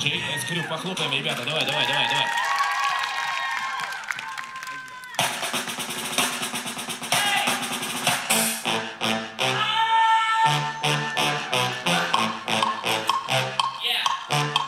JS Крю, похлопаем, ребята, давай, давай, давай, давай. Yeah.